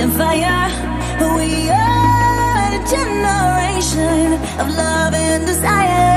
breathing fire. We are a generation of love and desire.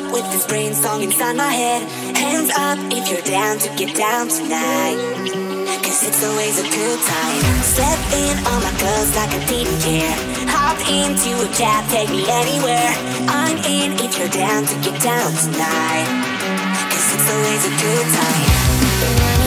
with this brain song inside my head. Hands up if you're down to get down tonight. Cause it's always a good time. Step in on my clothes like I didn't care. Hop into a cab, take me anywhere. I'm in if you're down to get down tonight. Cause it's always a good time.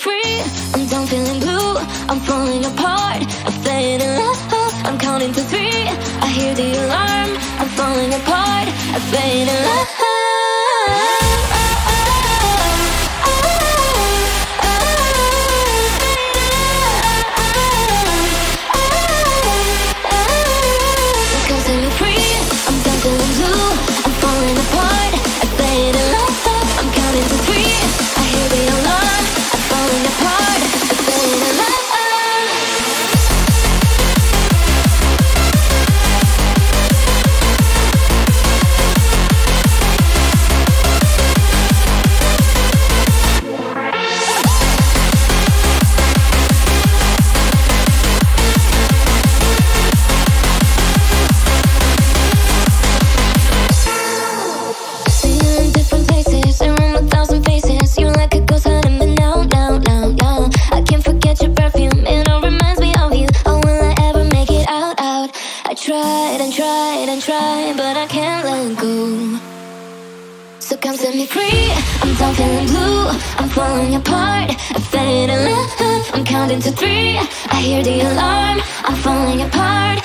free. I'm done feeling blue. I'm falling apart. I'm fading in love. I'm counting to three. I hear the alarm. I'm falling apart. I'm fading in love. into three. I hear the alarm. I'm falling apart.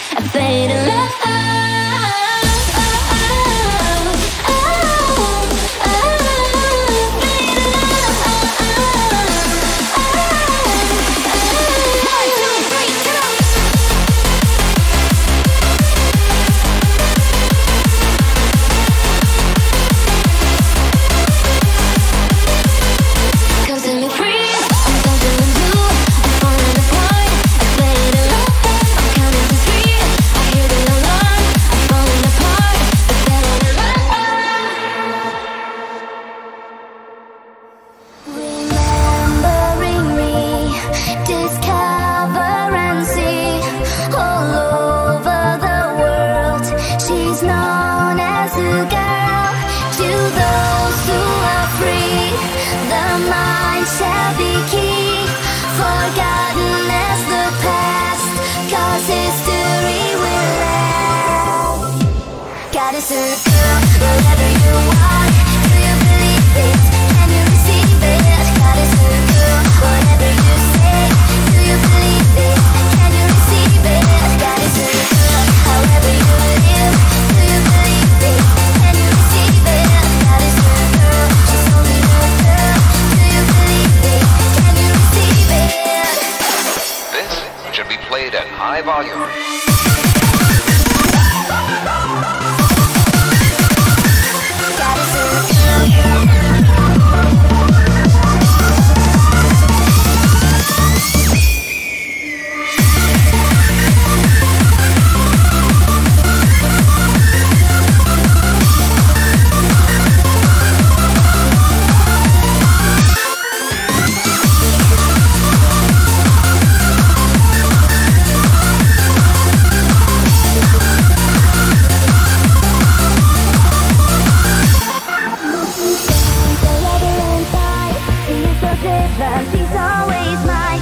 she's always mine.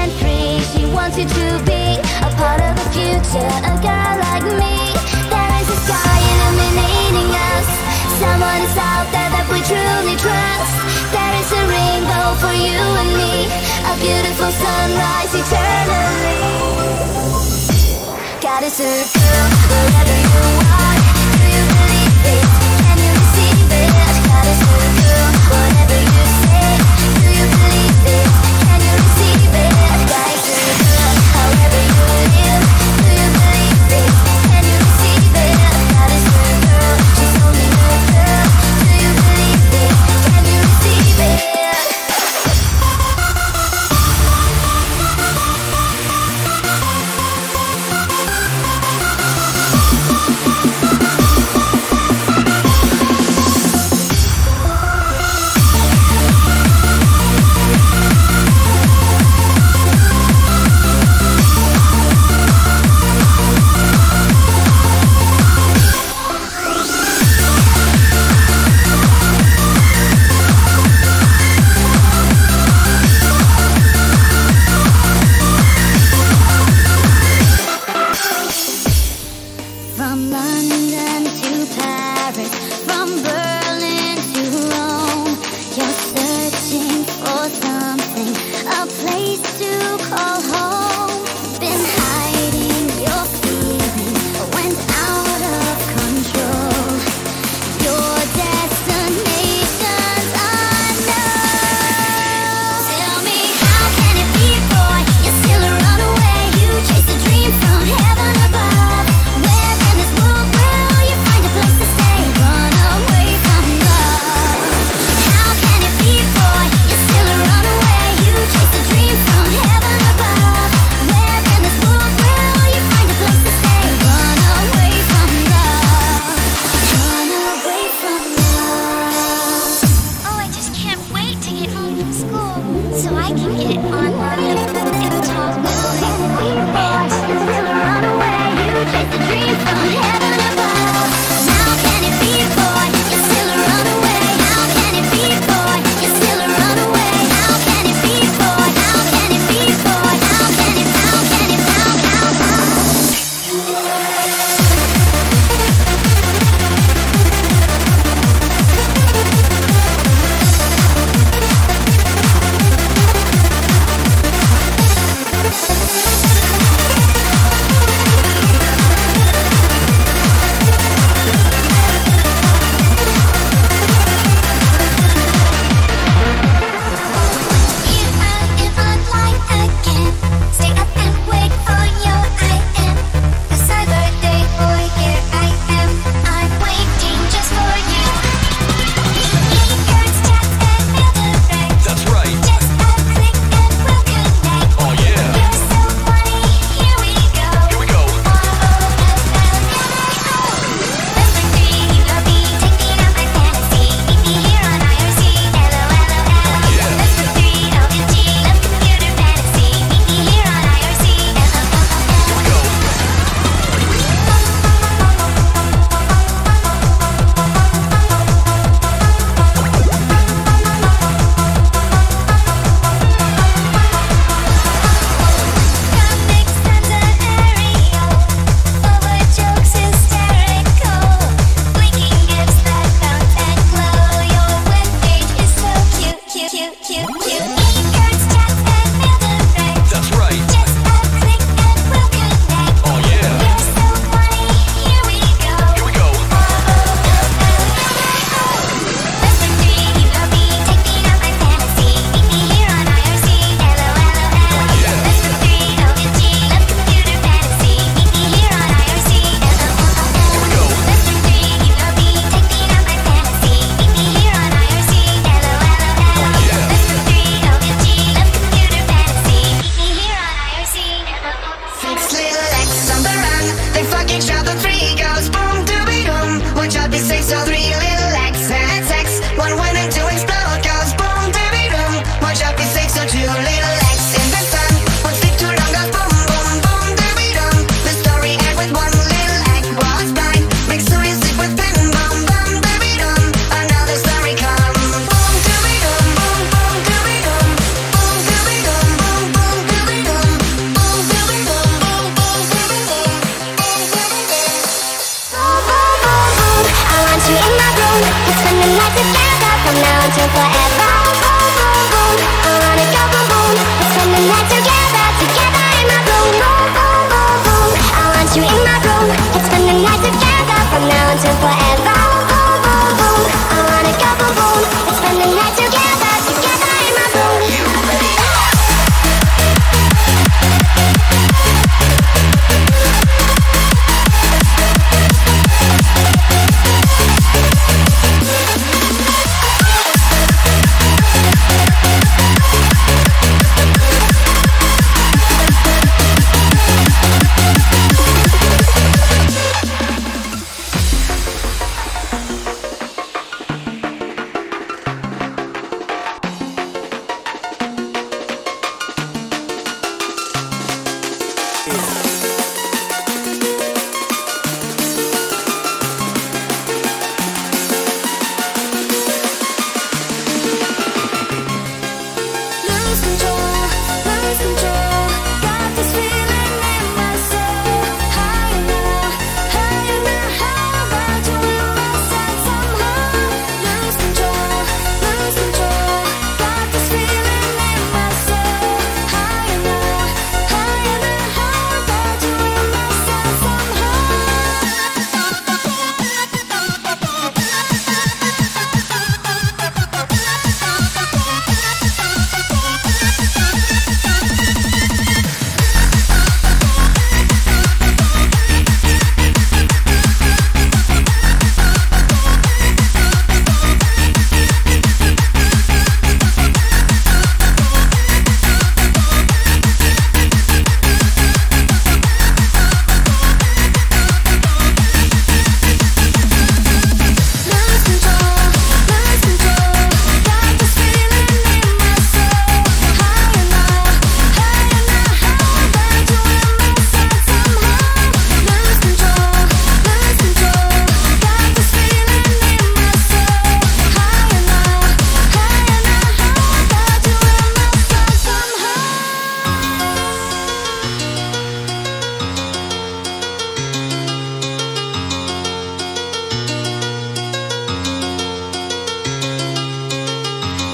And free, she wants you to be A part of the future, a girl like me. There is a sky illuminating us. Someone is out there that we truly trust. There is a rainbow for you and me. A beautiful sunrise eternally. God girl, wherever you are.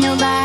Nobody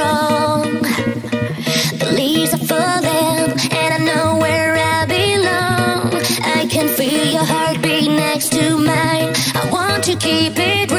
strong. The leaves are falling, and I know where I belong. I can feel your heartbeat next to mine. I want to keep it.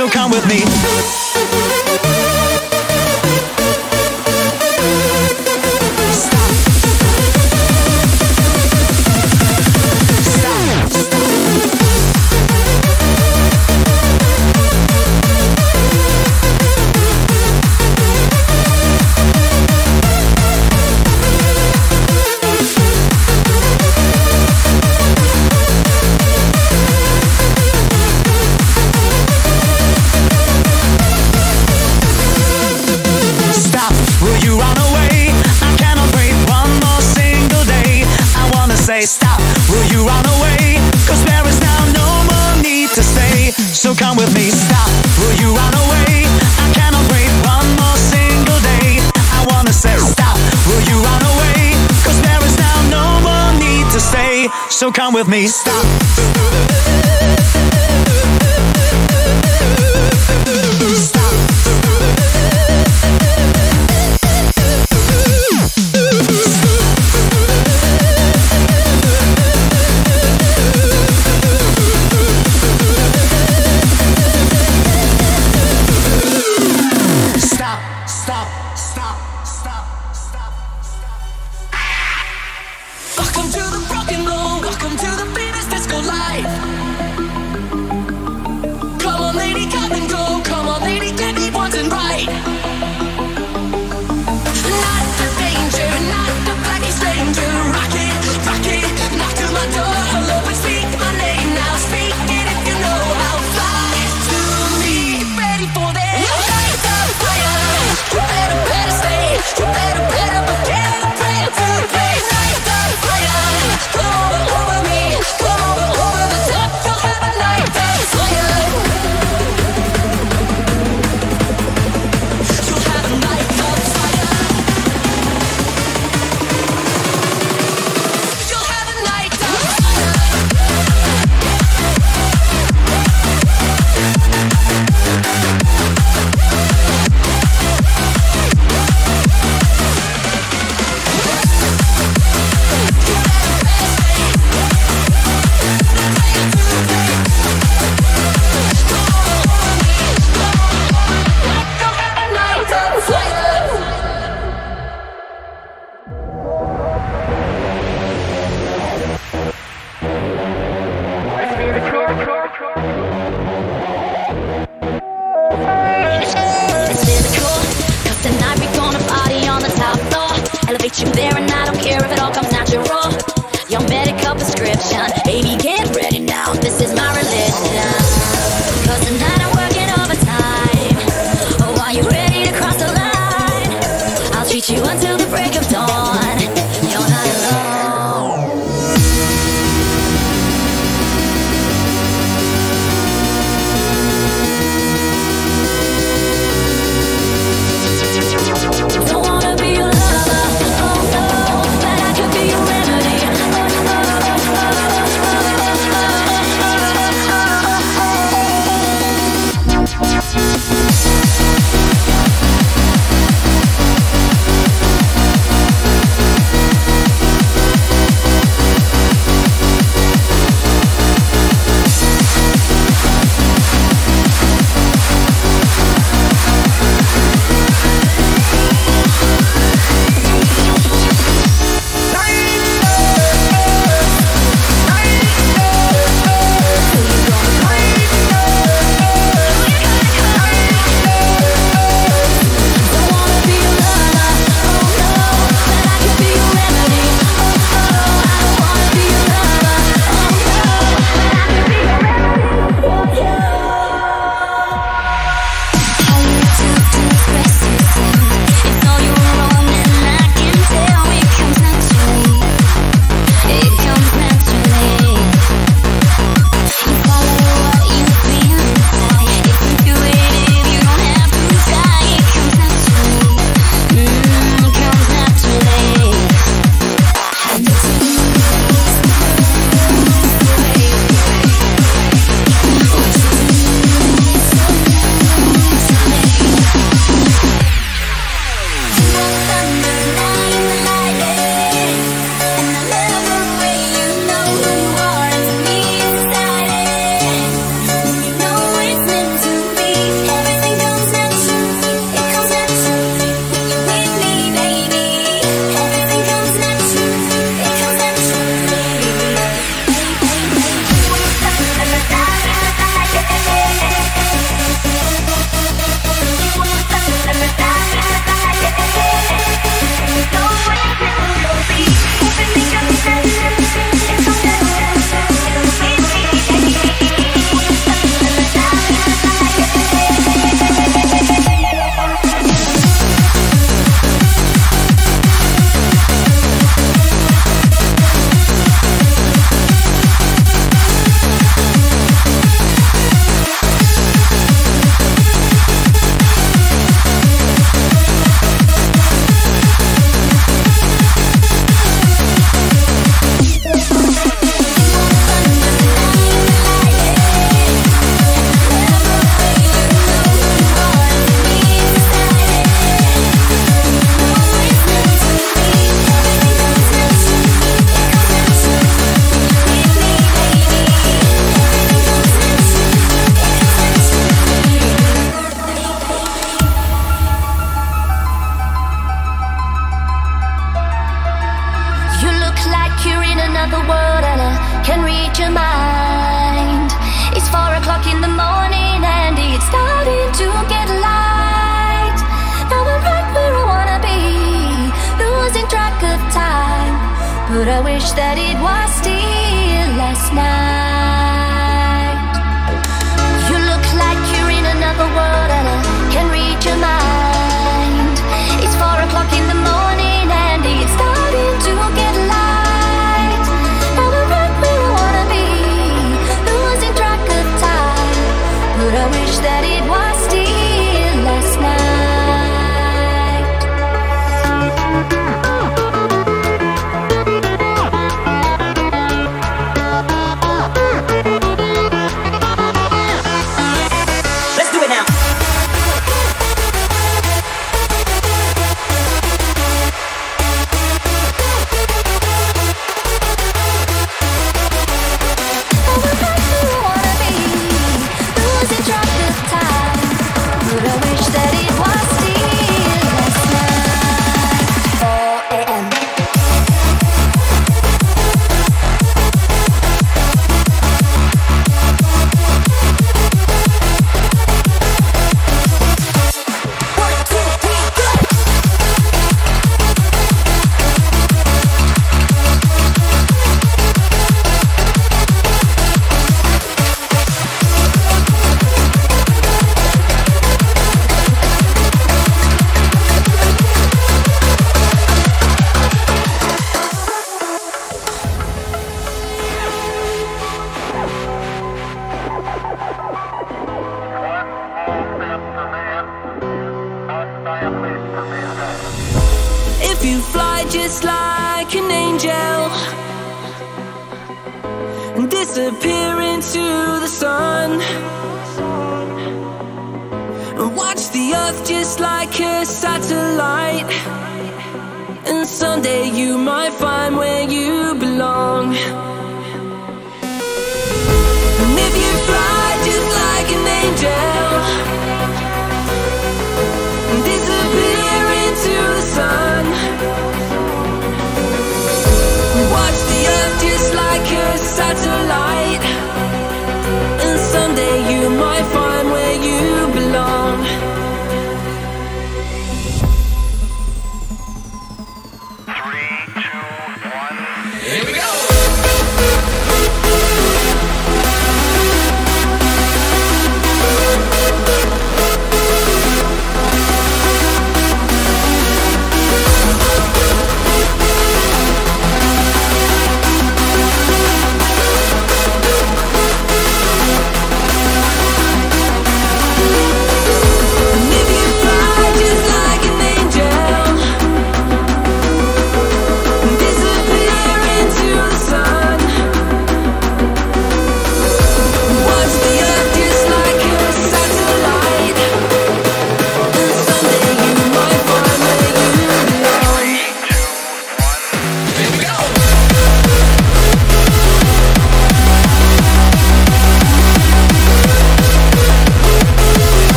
so come with me. come with me. Stop, stop, stop, Stop. Stop. Welcome to the life.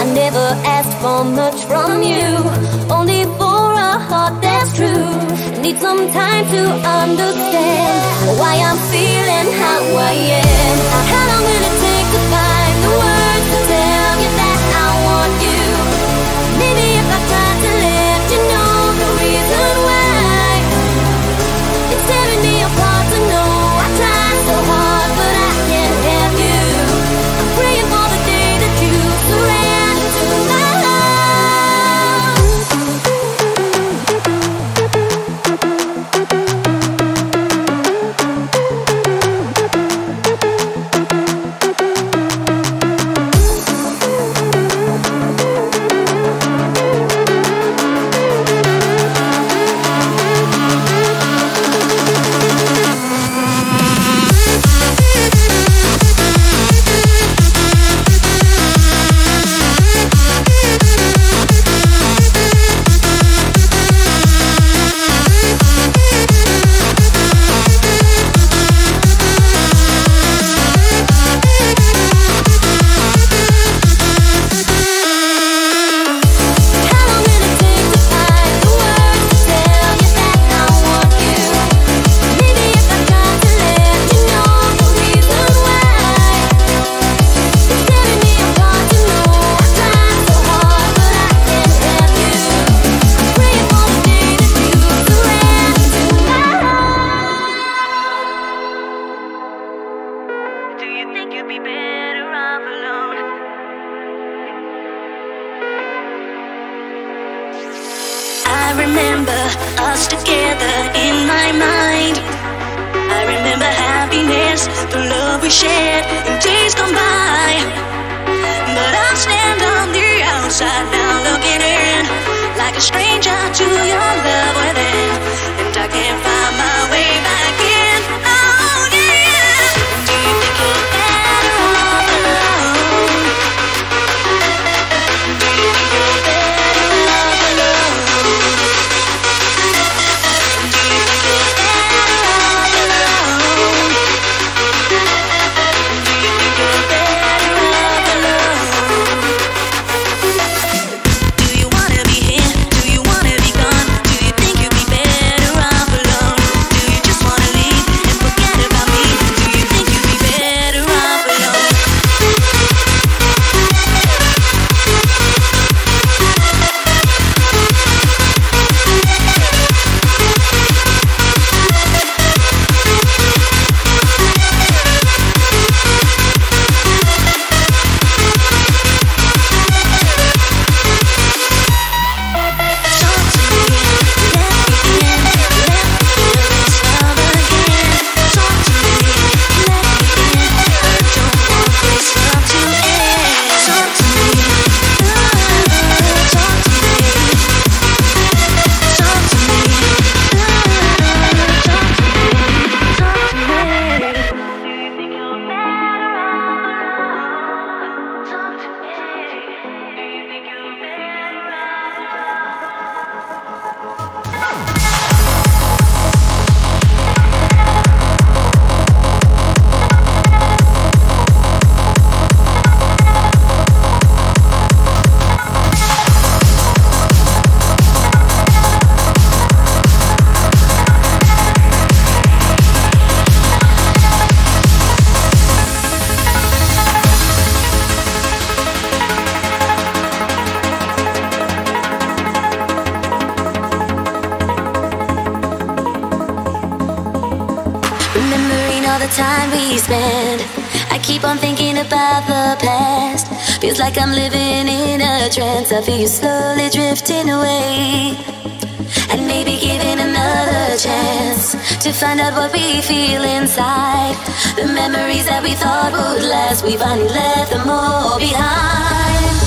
I never asked for much from you, only for a heart that's true. Need some time to understand why I'm feeling how I am. How long will it shared in days gone by. But I stand on the outside now, looking in like a stranger to your love within, and I can't find my. spend. I keep on thinking about the past. Feels like I'm living in a trance. I feel you slowly drifting away. And maybe giving another chance to find out what we feel inside. The memories that we thought would last, we finally left them all behind.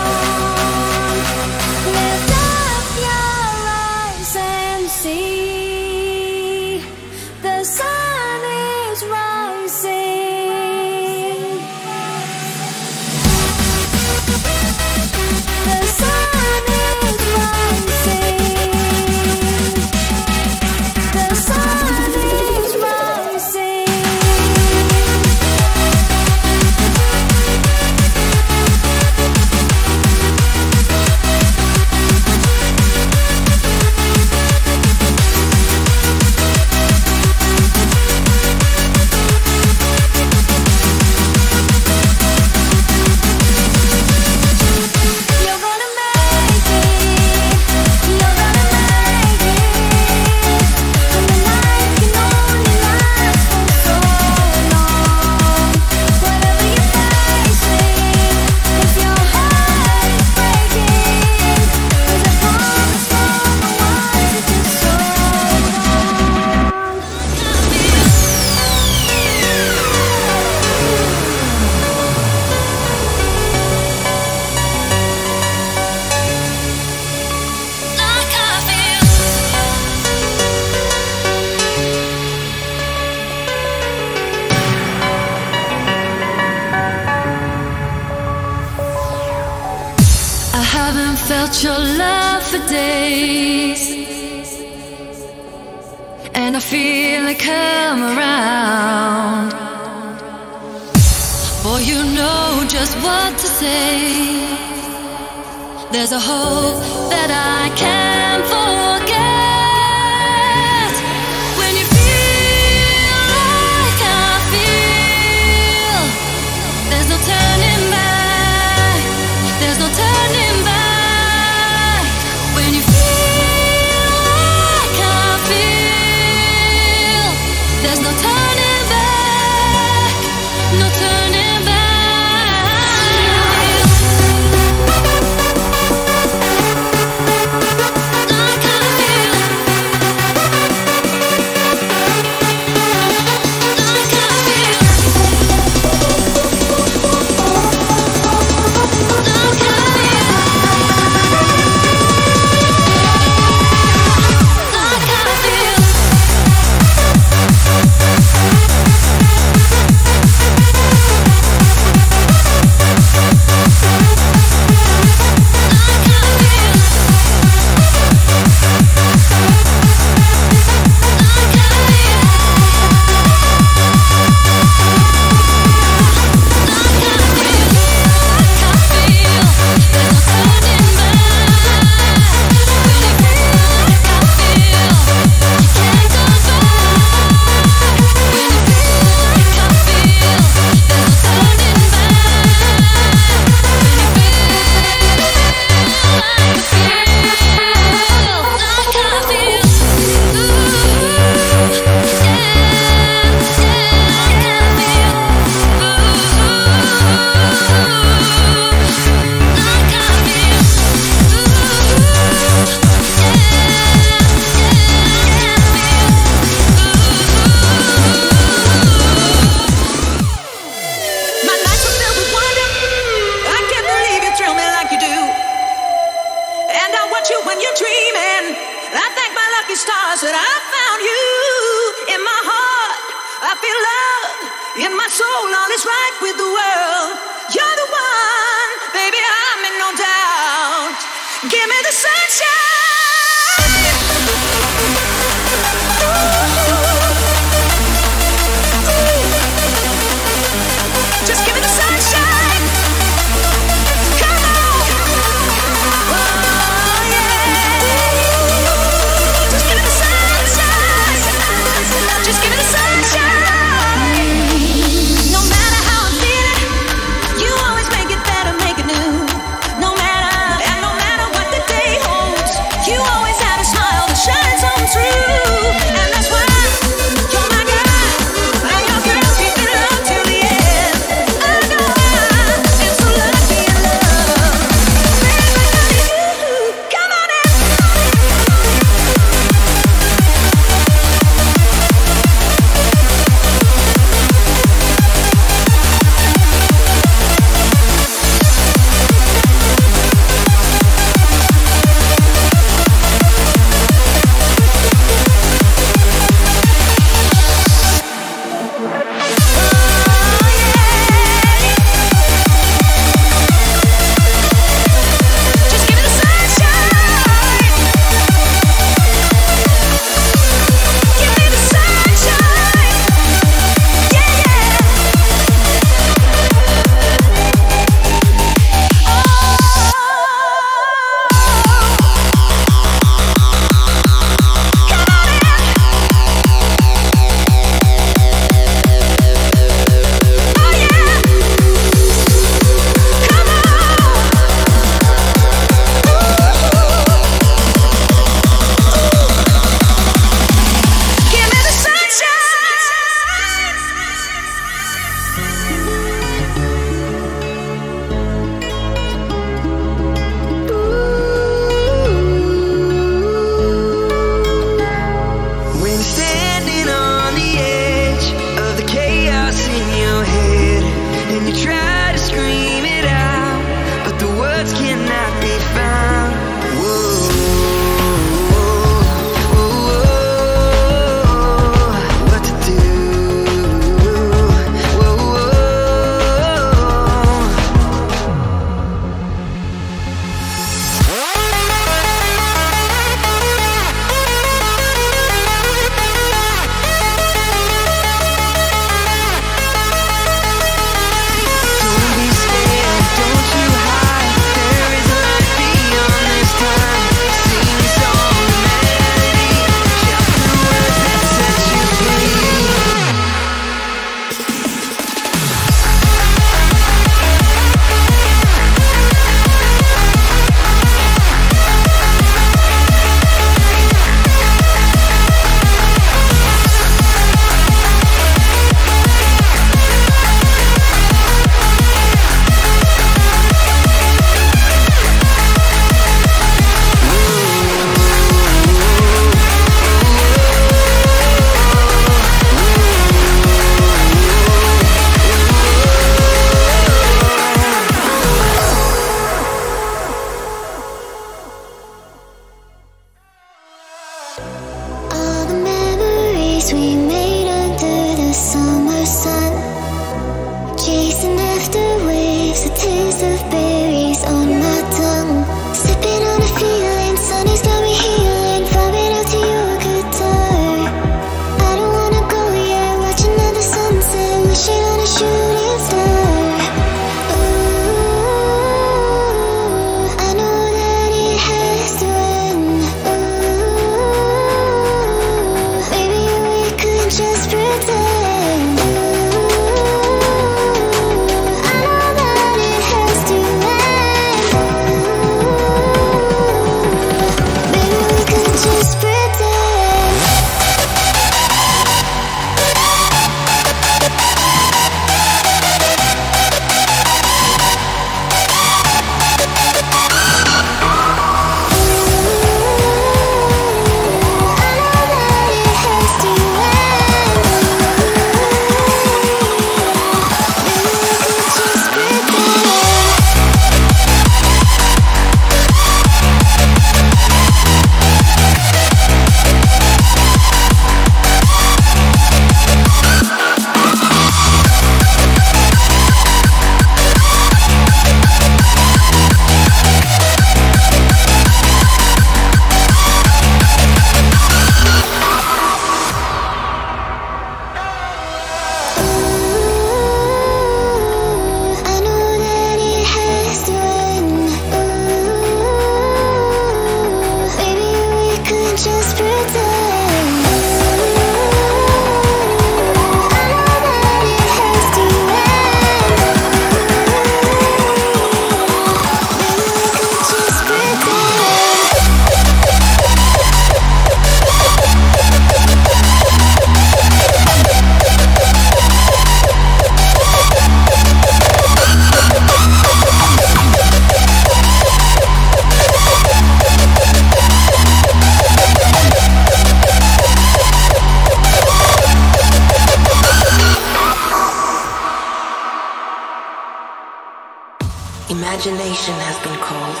Imagination has been called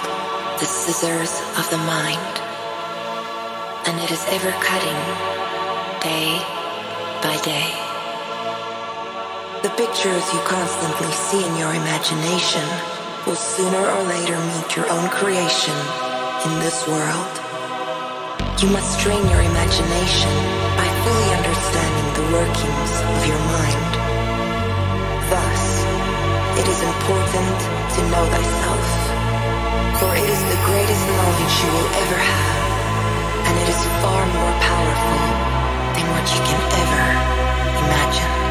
the scissors of the mind, and it is ever cutting day by day. The pictures you constantly see in your imagination will sooner or later meet your own creation in this world. You must train your imagination by fully understanding the workings of your mind. It is important to know thyself, for it is the greatest knowledge you will ever have, and it is far more powerful than what you can ever imagine.